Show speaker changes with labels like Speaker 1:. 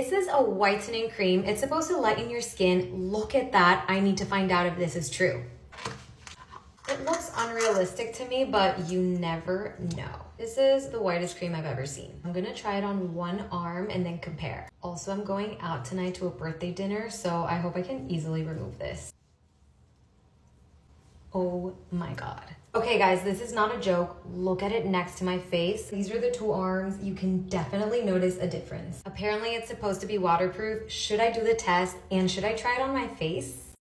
Speaker 1: This is a whitening cream. It's supposed to lighten your skin. Look at that. I need to find out if this is true. It looks unrealistic to me, but you never know. This is the whitest cream I've ever seen. I'm gonna try it on one arm and then compare. Also, I'm going out tonight to a birthday dinner, so I hope I can easily remove this. Oh my God. Okay guys, this is not a joke. Look at it next to my face. These are the two arms. You can definitely notice a difference. Apparently it's supposed to be waterproof. Should I do the test and should I try it on my face?